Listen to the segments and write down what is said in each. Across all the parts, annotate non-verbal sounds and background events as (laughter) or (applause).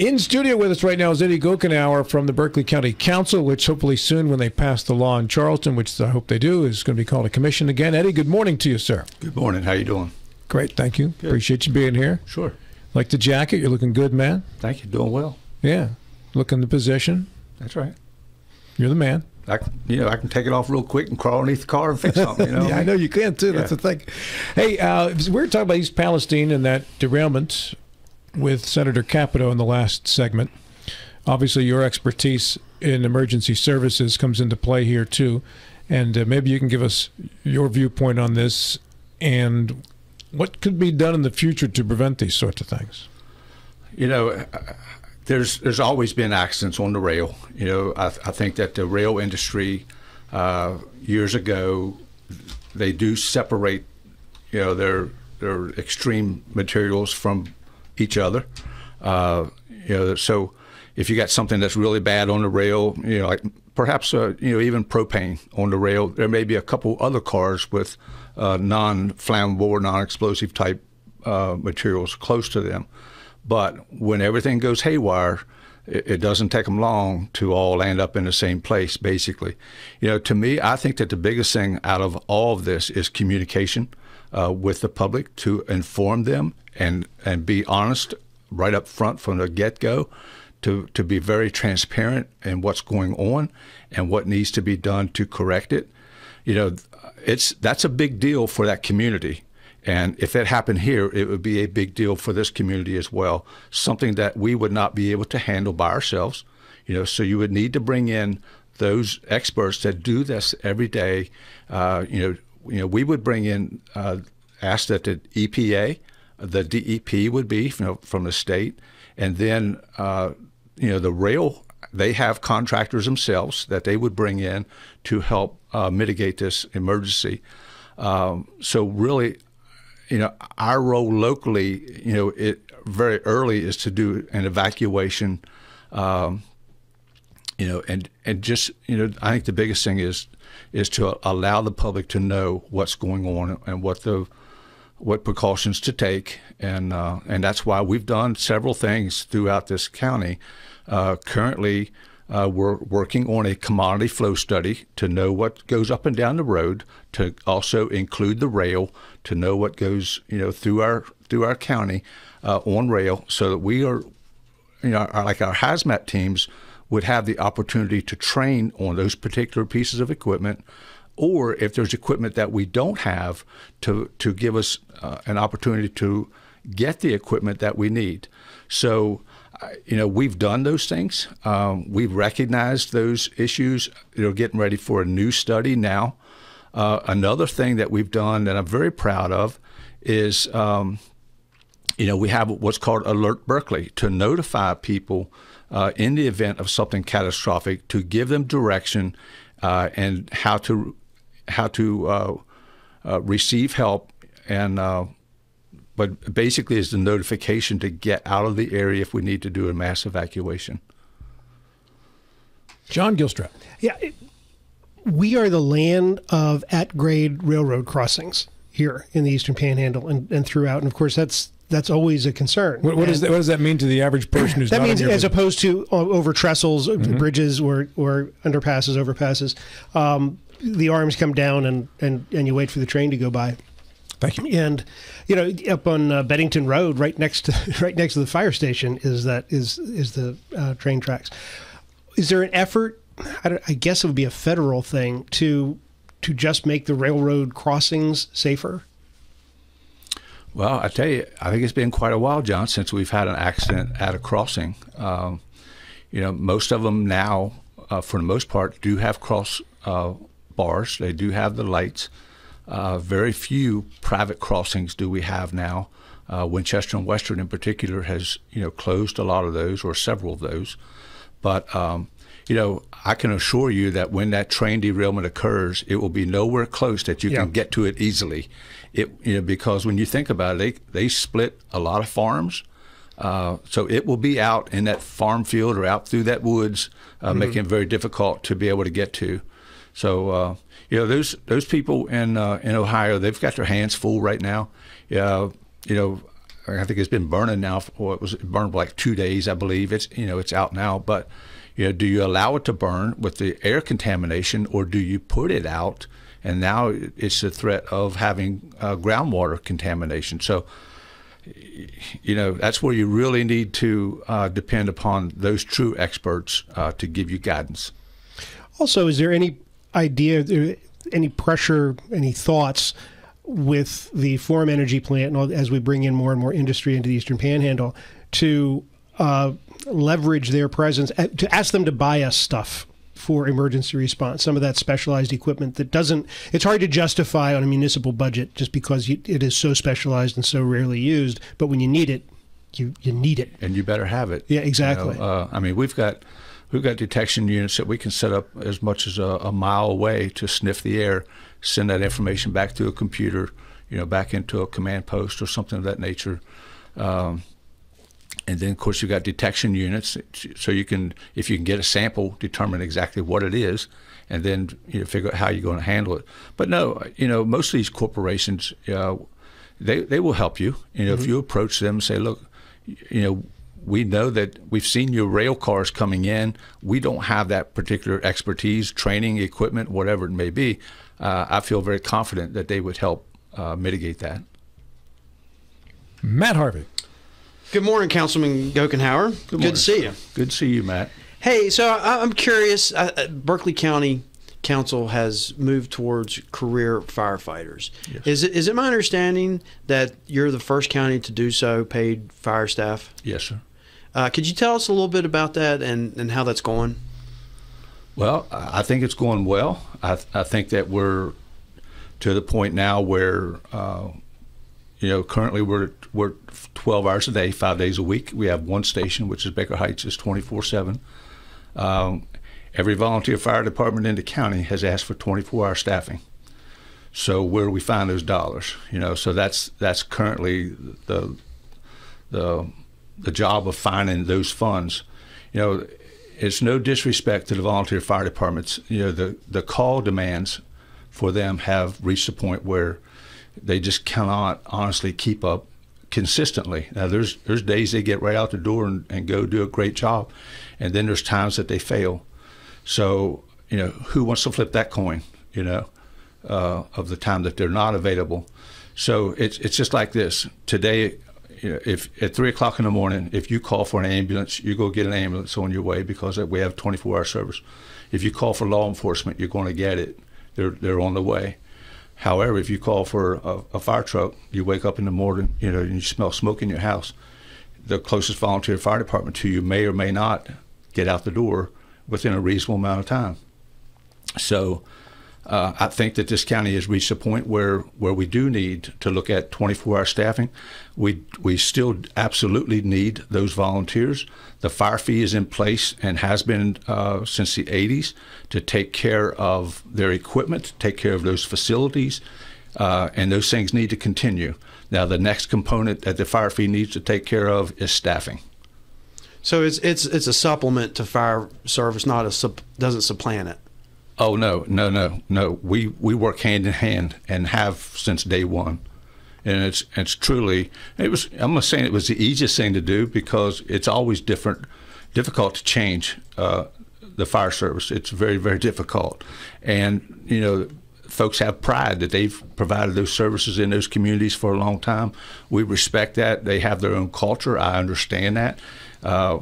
In studio with us right now is Eddie Gochenour from the Berkeley County Council, which hopefully soon, when they pass the law in Charleston, which I hope they do, is going to be called a commission again. Eddie, good morning to you, sir. Good morning. How you doing? Great, thank you. Good. Appreciate you being here. Sure. Like the jacket, you're looking good, man. Thank you. Doing well. Yeah, looking the position. That's right. You're the man. I, you know, I can take it off real quick and crawl underneath the car and fix (laughs) something. You know? yeah, I know you can too. That's yeah. the thing. Hey, uh, we are talking about East Palestine and that derailment with Senator Capito in the last segment. Obviously, your expertise in emergency services comes into play here too, and uh, maybe you can give us your viewpoint on this and what could be done in the future to prevent these sorts of things. You know, there's there's always been accidents on the rail. You know, I, I think that the rail industry uh, years ago they do separate, you know, their their extreme materials from each other. Uh, you know, so if you got something that's really bad on the rail, you know, like perhaps uh, you know even propane on the rail, there may be a couple other cars with uh, non-flammable or non-explosive type uh, materials close to them. But when everything goes haywire, it, doesn't take them long to all land up in the same place. Basically, you know, to me, I think that the biggest thing out of all of this is communication uh, with the public to inform them and and be honest right up front from the get go to, to be very transparent in what's going on and what needs to be done to correct it. You know, it's that's a big deal for that community. And if it happened here, it would be a big deal for this community as well. Something that we would not be able to handle by ourselves. You know, so you would need to bring in those experts that do this every day. Uh, you know, you know, we would bring in uh, ask that the EPA, the DEP would be you know, from the state, and then uh, you know, the rail, they have contractors themselves that they would bring in to help uh, mitigate this emergency. Um, so really, you know, our role locally, you know, it very early is to do an evacuation. Um, you know, and and just you know, I think the biggest thing is is to allow the public to know what's going on and what the what precautions to take, and uh, and that's why we've done several things throughout this county. Uh, currently, uh, we're working on a commodity flow study to know what goes up and down the road, to also include the rail, to know what goes you know through our through our county uh, on rail, so that we are, you know, like our hazmat teams would have the opportunity to train on those particular pieces of equipment or if there's equipment that we don't have to to give us uh, an opportunity to get the equipment that we need. So you know, we've done those things. Um, we've recognized those issues. Know, getting ready for a new study now. Uh, another thing that we've done that I'm very proud of is, um, you know, we have what's called Alert Berkeley to notify people uh, in the event of something catastrophic to give them direction uh, and how to how to uh, uh, receive help and uh, but basically is the notification to get out of the area if we need to do a mass evacuation. John Gilstrap. Yeah, it, we are the land of at grade railroad crossings here in the Eastern Panhandle and, and throughout. And of course, that's that's always a concern. What, what, that, what does that mean to the average (clears throat) person who's that means as opposed to over trestles, mm-hmm. bridges, or or underpasses, overpasses, um, the arms come down and, and and you wait for the train to go by. Thank you. And you know, up on uh, Bedington Road, right next to (laughs) right next to the fire station, is that is is the uh, train tracks. Is there an effort? I, I, guess it would be a federal thing to to just make the railroad crossings safer. Well, I tell you, I think it's been quite a while, John, since we've had an accident at a crossing. Um, you know, most of them now, uh, for the most part, do have cross uh, bars. They do have the lights. Uh, very few private crossings do we have now. Uh, Winchester and Western, in particular, has you know closed a lot of those or several of those. But um, you know, I can assure you that when that train derailment occurs, it will be nowhere close that you yeah. can get to it easily. It you know because when you think about it, they they split a lot of farms. Uh, so it will be out in that farm field or out through that woods, uh, mm-hmm. making it very difficult to be able to get to. So uh, you know those those people in uh, in Ohio, they've got their hands full right now. Yeah, you know, I think it's been burning now for it was burned for like two days, I believe. It's you know it's out now, but you know, do you allow it to burn with the air contamination, or do you put it out? And now it's the threat of having uh, groundwater contamination. So, you know, that's where you really need to uh, depend upon those true experts uh, to give you guidance. Also, is there any idea, any pressure, any thoughts with the Forum Energy plant, and as we bring in more and more industry into the Eastern Panhandle, to uh, leverage their presence, uh, to ask them to buy us stuff for emergency response, some of that specialized equipment that doesn't, it's hard to justify on a municipal budget just because it is so specialized and so rarely used. But when you need it, you, you need it. And you better have it. Yeah, exactly. You know, uh, I mean, we've got we've got detection units that we can set up as much as a, a, mile away to sniff the air, send that information back to a computer, you know, back into a command post or something of that nature. Um, and then, of course, you've got detection units, so you can, if you can get a sample, determine exactly what it is, and then you know, figure out how you're going to handle it. But no, you know, most of these corporations, uh, they they will help you. You know, mm-hmm. if you approach them and say, look, you know, we know that we've seen your rail cars coming in. We don't have that particular expertise, training, equipment, whatever it may be. Uh, I feel very confident that they would help uh, mitigate that. Matt Harvey. Good morning, Councilman Gochenour. Good, Good to see you. Good to see you, Matt. Hey, so I'm curious. Uh, Berkeley County Council has moved towards career firefighters. Yes. Is it is it my understanding that you're the first county to do so, paid fire staff? Yes, sir. Uh, could you tell us a little bit about that and, and how that's going? Well, I think it's going well. I, I think that we're to the point now where uh, you know, currently we're we're 12 hours a day, five days a week. We have one station, which is Baker Heights, is 24 seven. Um, every volunteer fire department in the county has asked for 24 hour staffing. So where do we find those dollars? You know, so that's that's currently the the the job of finding those funds. You know, it's no disrespect to the volunteer fire departments. You know, the the call demands for them have reached a point where they just cannot honestly keep up consistently. Now, there's there's days they get right out the door and, and go do a great job, and then there's times that they fail. So, you know, who wants to flip that coin? You know, uh, of the time that they're not available. So it's it's just like this today. You know, if at three o'clock in the morning, if you call for an ambulance, you go get an ambulance on your way because we have 24-hour service. If you call for law enforcement, you're going to get it. They're they're on the way. However, if you call for a, a, fire truck, you wake up in the morning, you know, and you smell smoke in your house. The closest volunteer fire department to you may or may not get out the door within a reasonable amount of time. So, uh, I think that this county has reached a point where, where we do need to look at 24-hour staffing. We we still absolutely need those volunteers. The fire fee is in place and has been uh, since the 80s to take care of their equipment, take care of those facilities, uh, and those things need to continue. Now, the next component that the fire fee needs to take care of is staffing. So it's it's it's a supplement to fire service, not a doesn't supplant it. Oh no, no, no, no. We we work hand in hand and have since day one, and it's it's truly it was. I'm not saying it was the easiest thing to do because it's always different, difficult to change uh, the fire service. It's very very difficult, and you know folks have pride that they've provided those services in those communities for a long time. We respect that. They have their own culture. I understand that. Uh,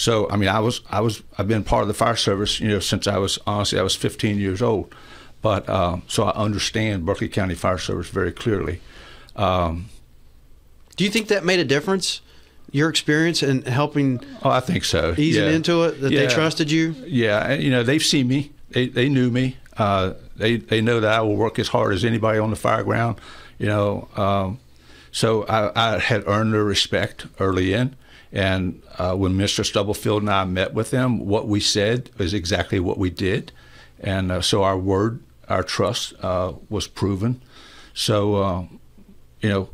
so I mean, I was I was I've been part of the fire service, you know, since I was honestly I was 15 years old. But uh, so I understand Berkeley County Fire Service very clearly. Um, Do you think that made a difference? Your experience in helping? Oh, I think so. Easing yeah. into it, that yeah. they trusted you. Yeah, you know, they've seen me. They they knew me. Uh, they they know that I will work as hard as anybody on the fire ground. You know, um, so I, I had earned their respect early in. And uh, when Mr. Stubblefield and I met with them, what we said is exactly what we did. And uh, so our word, our trust uh, was proven. So, uh, you know,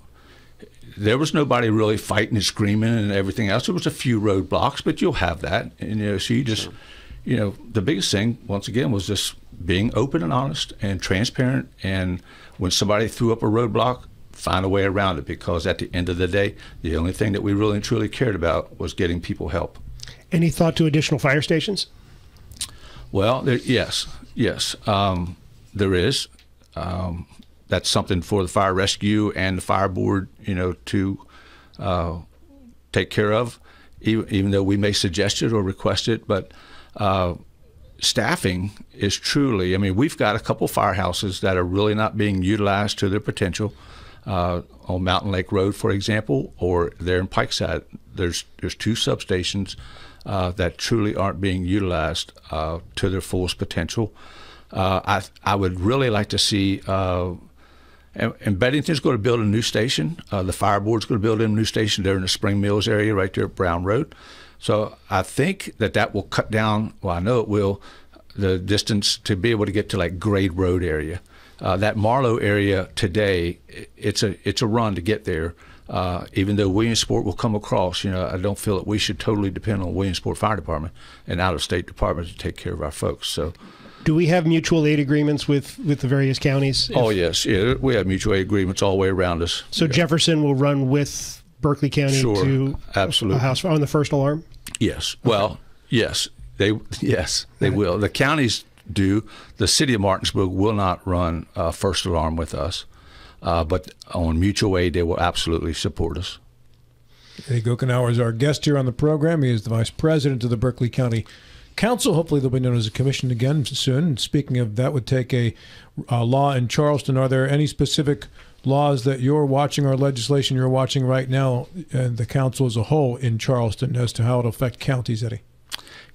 there was nobody really fighting and screaming and everything else. There was a few roadblocks, but you'll have that. And, you know, so you just, sure. you know, the biggest thing, once again, was just being open and honest and transparent. And when somebody threw up a roadblock, find a way around it because at the end of the day, the only thing that we really and truly cared about was getting people help. Any thought to additional fire stations? Well, there, yes, yes, um, there is. Um, that's something for the fire rescue and the fire board, you know, to uh, take care of, even, even, though we may suggest it or request it. But uh, staffing is truly, I mean, we've got a couple firehouses that are really not being utilized to their potential. Uh, on Mountain Lake Road, for example, or there in Pikeside, there's there's two substations uh, that truly aren't being utilized uh, to their fullest potential. Uh, I I would really like to see. Uh, and, and Bedington's going to build a new station. Uh, the fire board's going to build a new station there in the Spring Mills area, right there at Brown Road. So I think that that will cut down. Well, I know it will. The distance to be able to get to like Grade Road area. Uh, that Marlowe area today, it's a it's a run to get there. Uh, even though Williamsport will come across, you know, I don't feel that we should totally depend on Williamsport Fire Department and out of state departments to take care of our folks. So, do we have mutual aid agreements with, with the various counties? Oh yes, yeah, we have mutual aid agreements all the way around us. So yeah. Jefferson will run with Berkeley County sure, to absolutely. house on the first alarm. Yes. Okay. Well, yes, they yes they right. will. The counties do. The city of Martinsburg will not run uh, first alarm with us. Uh, but on mutual aid, they will absolutely support us. Eddie Gochenour is our guest here on the program. He is the vice president of the Berkeley County Council. Hopefully, they'll be known as a commission again soon. Speaking of that, would take a, a law in Charleston. Are there any specific laws that you're watching or legislation you're watching right now, and the council as a whole in Charleston, as to how it'll affect counties, Eddie?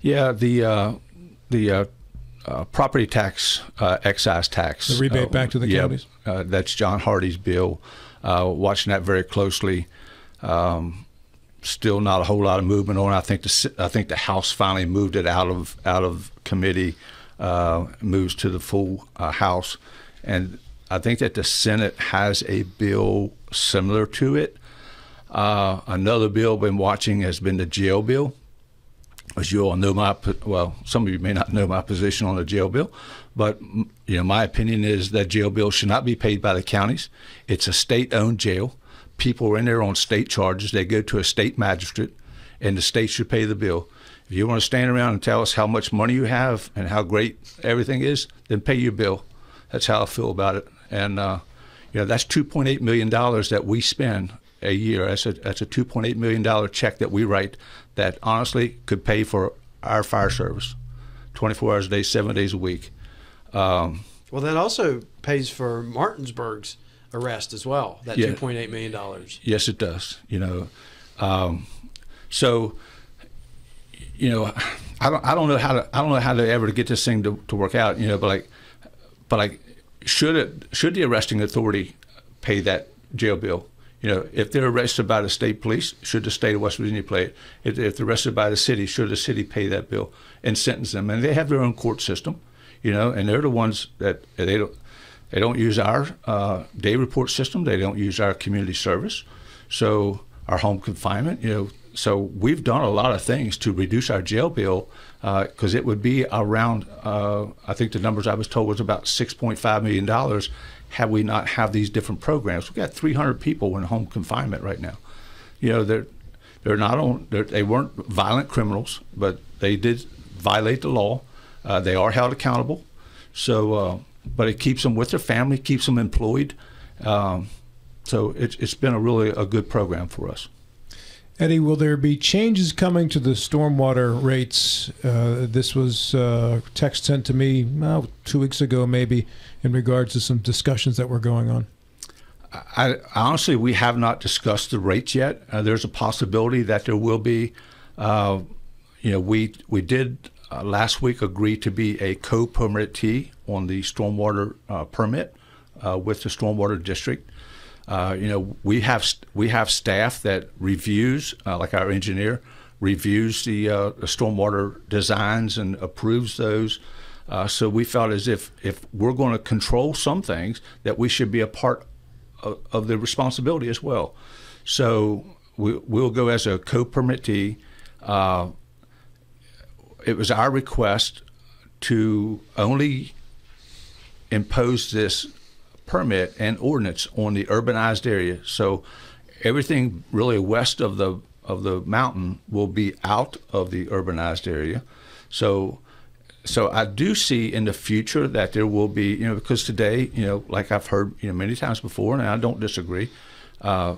Yeah, the uh, the uh, uh, property tax, uh, excise tax. The rebate uh, back to the counties? Uh, that's John Hardy's bill. Uh, watching that very closely. Um, still not a whole lot of movement on. I think the I think the House finally moved it out of out of committee, moves to the full House, and I think that the Senate has a bill similar to it. another bill I've been watching has been the jail bill as you all know my well some of you may not know my position on the jail bill but you know my opinion is that jail bill should not be paid by the counties. It's a state owned jail. People are in there on state charges. They go to a state magistrate and the state should pay the bill. If you want to stand around and tell us how much money you have and how great everything is then pay your bill. That's how i feel about it. And uh, you know that's 2.8 million dollars that we spend a year. That's a that's a 2.8 million dollar check that we write that honestly could pay for our fire service, 24 hours a day, seven days a week. Um, well, that also pays for Martinsburg's arrest as well. That yeah, 2.8 million dollars. Yes, it does. You know, um, so you know, I don't I don't know how to I don't know how to ever get this thing to, to work out. You know, but like, but like, should it should the arresting authority pay that jail bill? You know, if they're arrested by the state police, should the state of West Virginia pay it? If, if they're arrested by the city, should the city pay that bill and sentence them? And they have their own court system, you know, and they're the ones that they don't they don't use our uh, day report system. They don't use our community service, so our home confinement, you know. So we've done a lot of things to reduce our jail bill because uh, it would be around. Uh, I think the numbers I was told was about six point five million dollars had we not have these different programs. We've got 300 people in home confinement right now. You know, they're they're not on. They're, they were not violent criminals, but they did violate the law. Uh, they are held accountable. So, uh, but it keeps them with their family, keeps them employed. Um, so it's it's been a really a good program for us. Eddie, will there be changes coming to the stormwater rates? Uh, this was uh, text sent to me uh, two weeks ago, maybe, in regards to some discussions that were going on. I, honestly, we have not discussed the rates yet. Uh, there's a possibility that there will be. Uh, you know, we we did uh, last week agree to be a co-permittee on the stormwater permit with the stormwater district. Uh, you know, we have we have staff that reviews, uh, like our engineer, reviews the, uh, stormwater designs and approves those. Uh, so we felt as if if we're going to control some things, that we should be a part of, of the responsibility as well. So we, will go as a co-permittee. Uh, it was our request to only impose this permit and ordinance on the urbanized area. So everything really west of the of the mountain will be out of the urbanized area. So so I do see in the future that there will be, you know, because today, you know, like I've heard, you know, many times before, and I don't disagree, uh,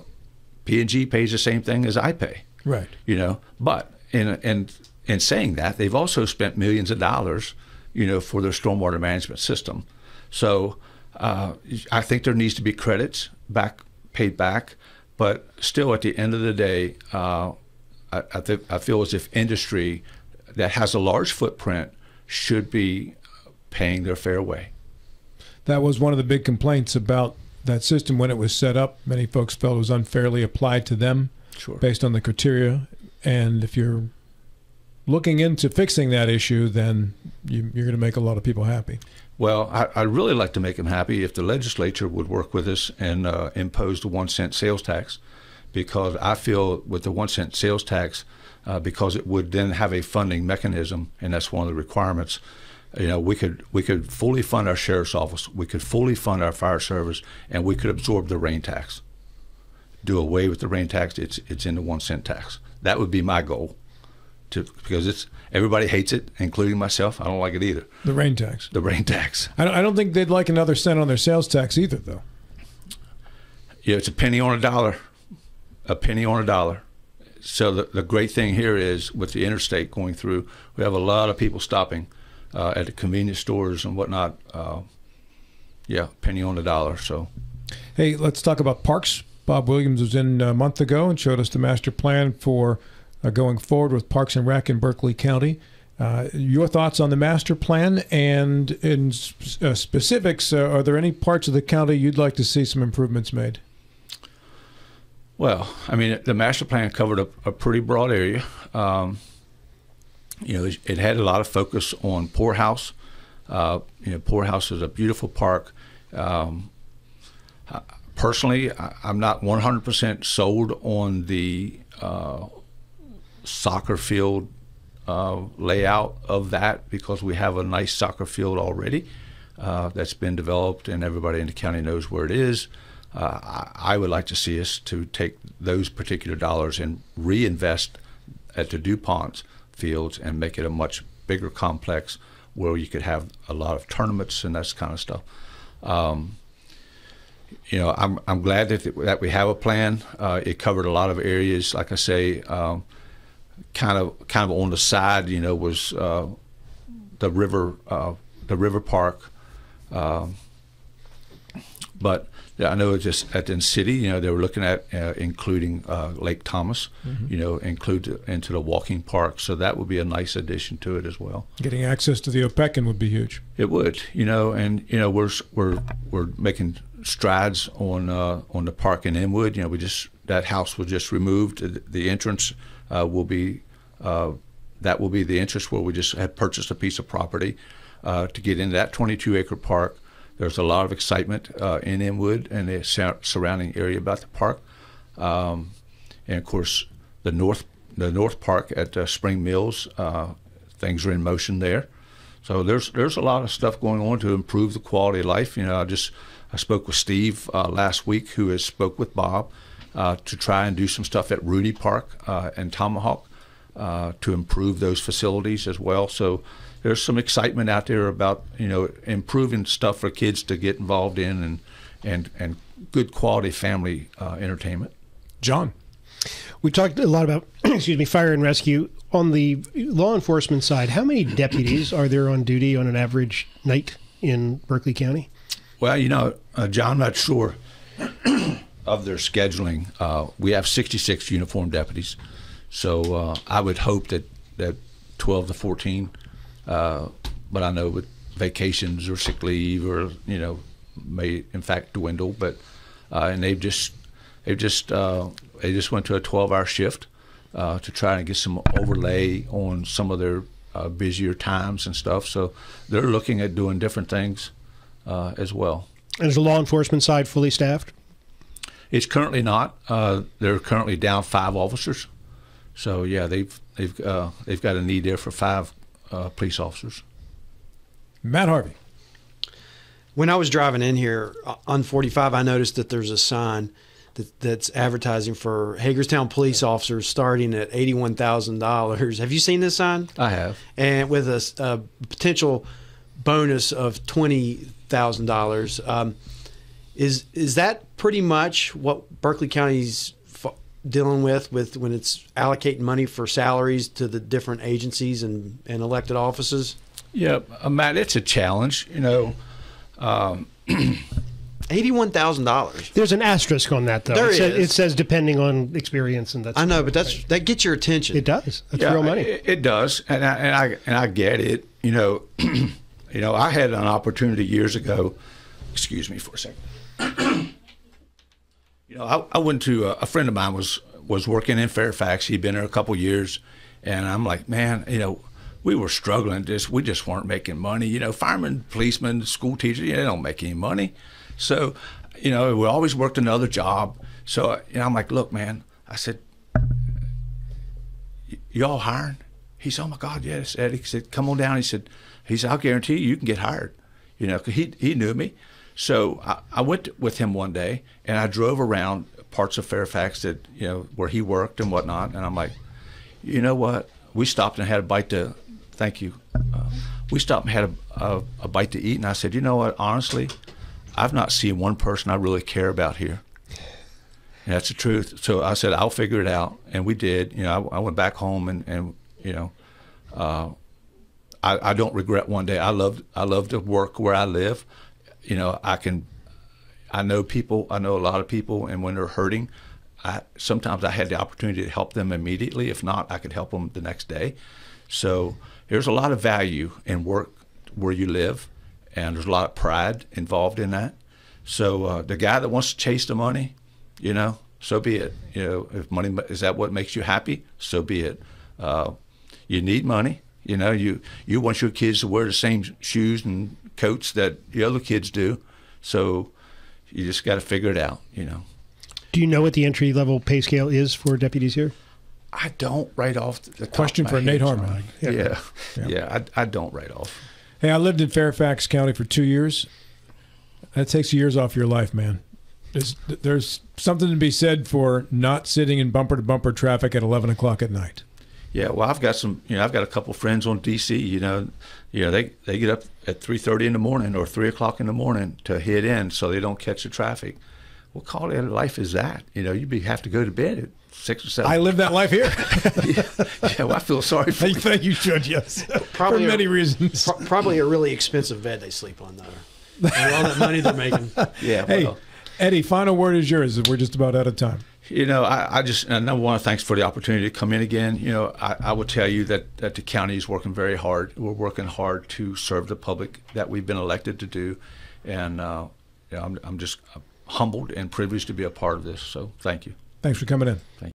P&G pays the same thing as I pay. Right. You know, but in in in saying that, they've also spent millions of dollars, you know, for their stormwater management system. So uh, I think there needs to be credits back paid back, but still, at the end of the day, uh, I I, th- I feel as if industry that has a large footprint should be paying their fair way. That was one of the big complaints about that system when it was set up. Many folks felt it was unfairly applied to them Sure. based on the criteria. And if you're looking into fixing that issue, then you, you're going to make a lot of people happy. Well, I, I'd really like to make them happy if the legislature would work with us and uh, impose the one cent sales tax, because I feel with the one cent sales tax, uh, because it would then have a funding mechanism, and that's one of the requirements. You know, we could we could fully fund our sheriff's office, we could fully fund our fire service, and we could absorb the rain tax. Do away with the rain tax; it's it's in the one cent tax. That would be my goal, to because it's everybody hates it, including myself. I don't like it either. The rain tax. The rain tax. I don't, I don't think they'd like another cent on their sales tax either, though. Yeah, it's a penny on a dollar, a penny on a dollar. So the, the great thing here is with the interstate going through, we have a lot of people stopping uh, at the convenience stores and whatnot. Uh, yeah, penny on a dollar. So Hey, let's talk about parks. Bob Williams was in a month ago and showed us the master plan for going forward with Parks and Rec in Berkeley County. Uh, your thoughts on the master plan and in uh, specifics, uh, are there any parts of the county you'd like to see some improvements made? Well, I mean, the master plan covered a, a pretty broad area. Um, you know, it, had a lot of focus on Poorhouse. Uh, you know, Poorhouse is a beautiful park. Um, personally, I, I'm not 100% sold on the uh, soccer field uh, layout of that because we have a nice soccer field already uh, that's been developed and everybody in the county knows where it is. Uh, I, I would like to see us to take those particular dollars and reinvest at the DuPont fields and make it a much bigger complex where you could have a lot of tournaments and that kind of stuff. Um, you know, I'm I'm glad that that we have a plan. Uh, it covered a lot of areas. Like I say, um, kind of kind of on the side, you know, was uh, the river uh, the river park. Um, but yeah, I know just at the city, you know, they were looking at uh, including uh, Lake Thomas, you know, include into the walking park. So that would be a nice addition to it as well. Getting access to the Opequon would be huge. It would, you know, and you know we're we're we're making strides on uh, on the park in Inwood. You know, we just that house was just removed. The- entrance uh, will be uh, that will be the entrance where we just had purchased a piece of property uh, to get into that 22 acre park. There's a lot of excitement uh, in Inwood and the surrounding area about the park, um, and of course the north the north park at uh, Spring Mills. Uh, things are in motion there. So there's there's a lot of stuff going on to improve the quality of life. You know, I just I spoke with Steve uh, last week, who has spoke with Bob uh, to try and do some stuff at Rudy Park uh, and Tomahawk uh, to improve those facilities as well. So there's some excitement out there about you know improving stuff for kids to get involved in and and and good quality family uh, entertainment. John. We talked a lot about, (clears throat) excuse me, fire and rescue. On the law enforcement side, how many deputies are there on duty on an average night in Berkeley County? Well, you know, uh, John, I'm not sure of their scheduling. Uh, we have 66 uniformed deputies, so uh, I would hope that, that 12 to 14. Uh, but I know with vacations or sick leave or you know may in fact dwindle. But uh, and they've just they've just uh, they just went to a 12-hour shift uh, to try and get some overlay on some of their busier times and stuff. So they're looking at doing different things as well. And is the law enforcement side fully staffed? It's currently not. Uh, they're currently down five officers. So yeah, they've they've uh, they've got a need there for five uh, police officers. Matt Harvey. when I was driving in here uh, on 45, I noticed that there's a sign that, that's advertising for Hagerstown police officers starting at $81,000. Have you seen this sign? I have. And with a potential bonus of $20,000. Um, is is that pretty much what Berkeley County's f- dealing with with when it's allocating money for salaries to the different agencies and, and elected offices? Yeah, uh, Matt, it's a challenge. You know, um, (clears throat) Eighty-one thousand dollars. There's an asterisk on that, though. There it, says, is. it says depending on experience, and that's. I know, but that's that gets your attention. It does. That's yeah, real money. It, it does, and I, and I and I get it. You know, (clears throat) you know, I had an opportunity years ago. Excuse me for a second. (clears throat) you know, I, I went to a, a friend of mine was was working in Fairfax. He'd been there a couple years, and I'm like, man, you know, we were struggling. Just we just weren't making money. You know, firemen, policemen, school teachers, you know, they don't make any money. So, you know, we always worked another job. So, you know, I'm like, look, man, I said, y'all hiring? He said, oh my God, yes, Eddie. He said, come on down. He said, he said, I'll guarantee you, you can get hired. You know, he he knew me. So I, I went with him one day and I drove around parts of Fairfax that you know where he worked and whatnot. And I'm like, you know what? We stopped and had a bite to. Thank you. Uh, we stopped and had a, a, a bite to eat, and I said, you know what? Honestly, I've not seen one person I really care about here. And that's the truth. So I said, I'll figure it out. And we did. You know, I, I went back home and, and you know, uh, I, I don't regret one day. I love I love to work where I live. You know, I can I know people, I know a lot of people, and when they're hurting, I, sometimes I had the opportunity to help them immediately. If not, I could help them the next day. So there's a lot of value in work where you live, and there's a lot of pride involved in that. So uh, the guy that wants to chase the money, you know, so be it. You know, if money is that what makes you happy, so be it. Uh, you need money. You know, you you want your kids to wear the same shoes and coats that the other kids do. So you just got to figure it out. You know. Do you know what the entry level pay scale is for deputies here? I don't write off the top Question of my for Nate head, Harmon. Yeah. Yeah, Yeah. yeah, I, I don't write off. Hey, I lived in Fairfax County for two years. That takes years off your life, man. There's, there's something to be said for not sitting in bumper to bumper traffic at 11 o'clock at night. Yeah, well, I've got some. You know, I've got a couple friends on DC. You know, you know they they get up at three thirty in the morning or three o'clock in the morning to hit in so they don't catch the traffic. What quality of life is that? You know, you be have to go to bed at six or seven. I live that life here. (laughs) yeah, yeah, well, I feel sorry for you. think you should, yes. Probably for many a- reasons. Pro- probably a really expensive bed they sleep on though. And all that money they're making. (laughs) Yeah, Hey, well, Eddie, final word is yours. We're just about out of time. You know, I, I just number one, thanks for the opportunity to come in again. You know, I, I would tell you that, that the county is working very hard. We're working hard to serve the public that we've been elected to do, and uh, you know, I'm, I'm just humbled and privileged to be a part of this. So, thank you. Thanks for coming in.